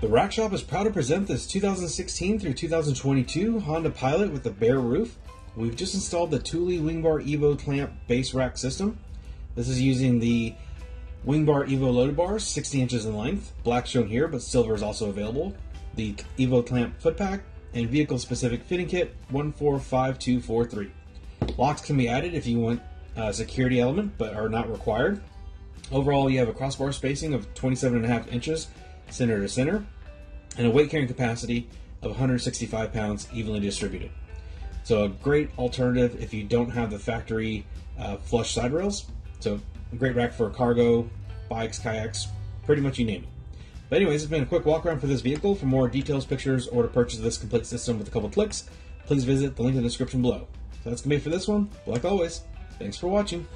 The Rack Shop is proud to present this 2016 through 2022 Honda Pilot with a bare roof. We've just installed the Thule Wingbar Evo clamp base rack system. This is using the Wingbar Evo loaded bars, 60 inches in length. Black shown here, but silver is also available. The Evo clamp foot pack and vehicle specific fitting kit 145243. Locks can be added if you want a security element, but are not required. Overall, you have a crossbar spacing of 27.5 inches center to center, and a weight carrying capacity of 165 pounds evenly distributed. So, a great alternative if you don't have the factory uh, flush side rails. So, a great rack for cargo, bikes, kayaks, pretty much you name it. But, anyways, it's been a quick walk around for this vehicle. For more details, pictures, or to purchase this complete system with a couple clicks, please visit the link in the description below. So, that's going to be it for this one. But like always, thanks for watching.